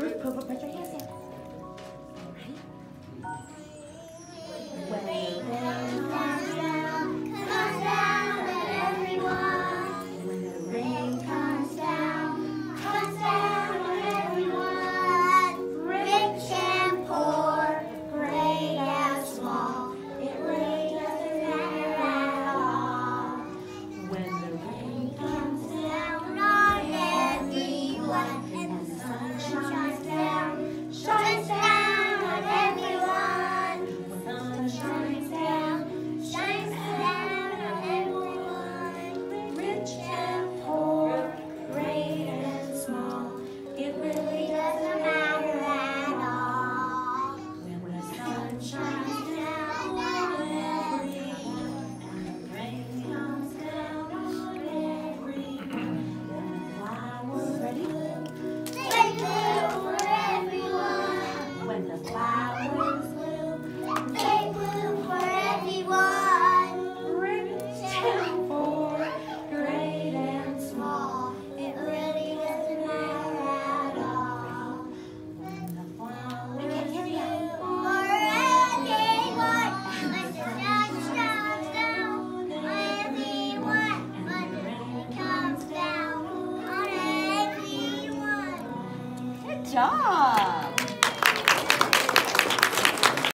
Ruth, put, put job.